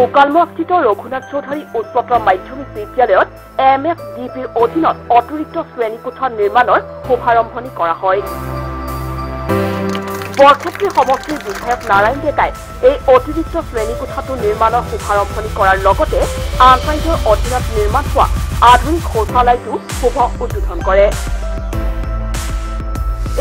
মোকালমস্থিত ৰঘুনাথ চৌধাৰী উচ্চতৰ মাধ্যমিক বিদ্যালয়ত এম এফ ডি পিৰ অধীনত অতিৰিক্ত শ্ৰেণীকোঠা নিৰ্মাণৰ শুভাৰম্ভণি কৰা হয়। বৰক্ষেত্ৰী সমষ্টিৰ বিধায়ক নাৰায়ণ ডেকাই এই অতিৰিক্ত শ্ৰেণীকোঠাটো নিৰ্মাণৰ শুভাৰম্ভণি কৰাৰ লগতে আনচাইডৰ অধীনত নিৰ্মাণ হোৱা আধুনিক শৌচালয়টো শুভ উদ্বোধন কৰে।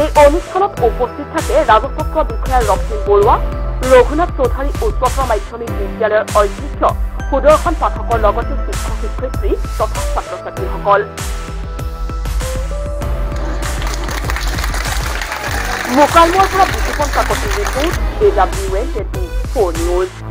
এই অনুষ্ঠানত উপস্থিত থাকে ৰাজচক্ৰ বিষয়া ৰক্তিম বৰুৱা ৰঘুনাথ চৌধাৰী উচ্চতৰ মাধ্যমিক বিদ্যালয়ৰ অধ্যক্ষ সুদৰ্শন পাঠকৰ লগতে শিক্ষক শিক্ষয়িত্ৰী তথা ছাত্ৰ ছাত্ৰীসকল মোকালমৰ পৰা বিতুপন কাকতিৰ report A W N twenty four news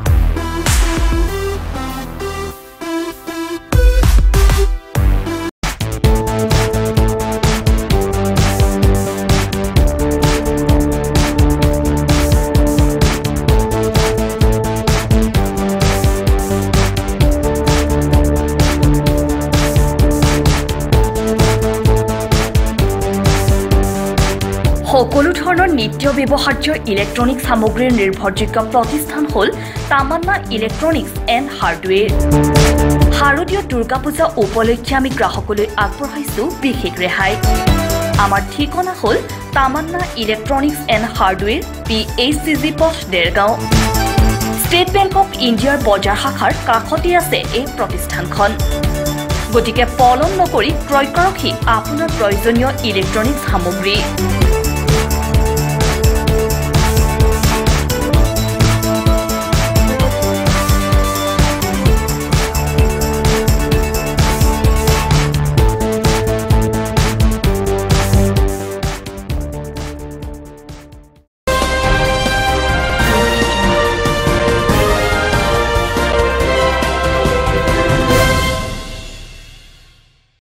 সকলো ধৰণৰ নিত্য ব্যৱহাৰ্য ইলেক্ট্ৰনিক সামগ্ৰীৰ নিৰ্ভৰযোগ্য প্ৰতিষ্ঠান হ'ল তামান্না ইলেক্ট্ৰনিক্স এণ্ড হাৰ্ডৱেৰ। শাৰদীয় দুৰ্গা পূজা উপলক্ষে আমি গ্ৰাহকলৈ আগবঢ়াইছো বিশেষ ৰেহাই। আমাৰ ঠিকনা হ'ল Tamanna electronics and hardware P H C G পথ ডেৰগাঁও ষ্টেট বেংক অৱ ইণ্ডিয়াৰ বজাৰ শাখাৰ কাষতে আছে এই প্ৰতিষ্ঠানখন। গতিকে পলম নকৰি ক্ৰয় কৰকহি আপোনাৰ প্ৰয়োজনীয় ইলেক্ট্ৰনিক্স সামগ্ৰী।